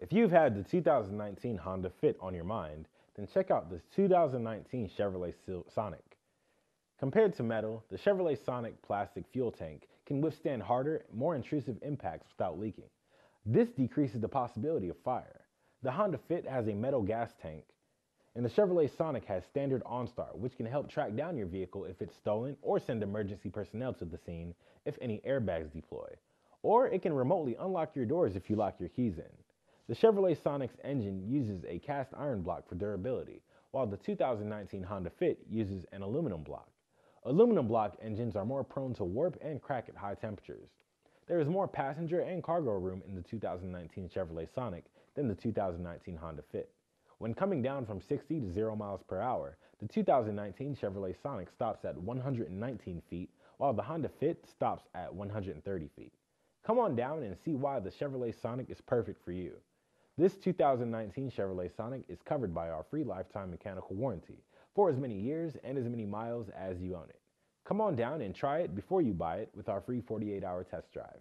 If you've had the 2019 Honda Fit on your mind, then check out the 2019 Chevrolet Sonic. Compared to metal, the Chevrolet Sonic plastic fuel tank can withstand harder, more intrusive impacts without leaking. This decreases the possibility of fire. The Honda Fit has a metal gas tank, and the Chevrolet Sonic has standard OnStar, which can help track down your vehicle if it's stolen or send emergency personnel to the scene if any airbags deploy. Or it can remotely unlock your doors if you lock your keys in. The Chevrolet Sonic's engine uses a cast iron block for durability, while the 2019 Honda Fit uses an aluminum block. Aluminum block engines are more prone to warp and crack at high temperatures. There is more passenger and cargo room in the 2019 Chevrolet Sonic than the 2019 Honda Fit. When coming down from 60 to 0 miles per hour, the 2019 Chevrolet Sonic stops at 119 feet, while the Honda Fit stops at 130 feet. Come on down and see why the Chevrolet Sonic is perfect for you. This 2019 Chevrolet Sonic is covered by our free lifetime mechanical warranty for as many years and as many miles as you own it. Come on down and try it before you buy it with our free 48 hour test drive.